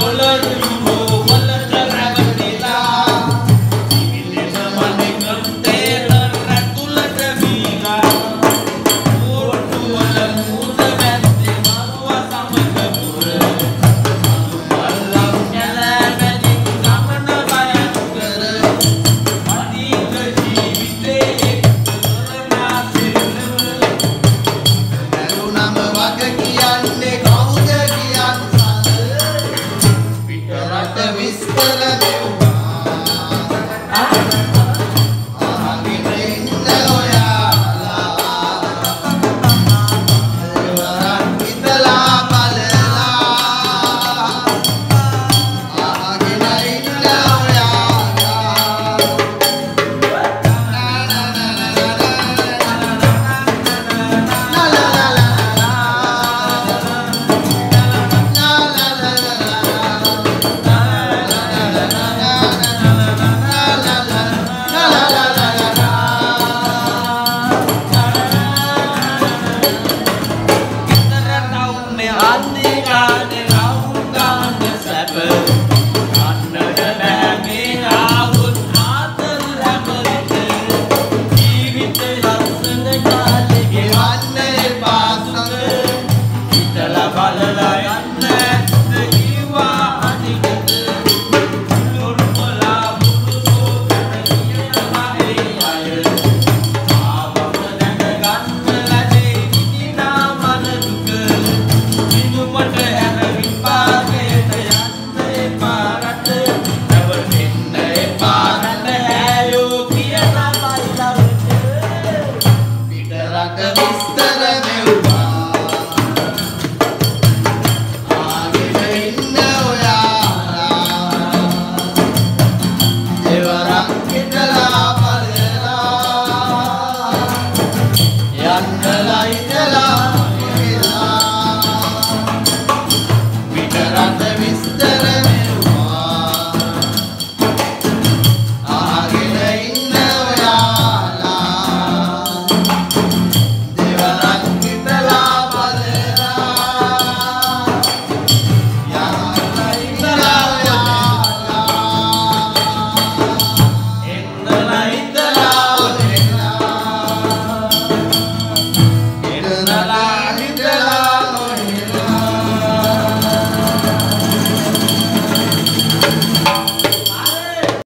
dollars Padam